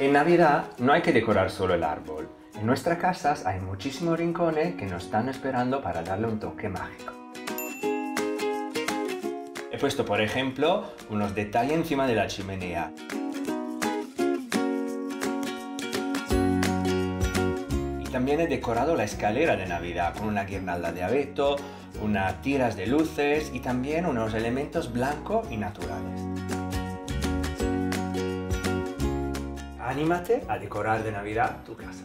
En Navidad no hay que decorar solo el árbol. En nuestras casas hay muchísimos rincones que nos están esperando para darle un toque mágico. He puesto, por ejemplo, unos detalles encima de la chimenea. Y también he decorado la escalera de Navidad con una guirnalda de abeto, unas tiras de luces y también unos elementos blancos y naturales. Anímate a decorar de Navidad tu casa.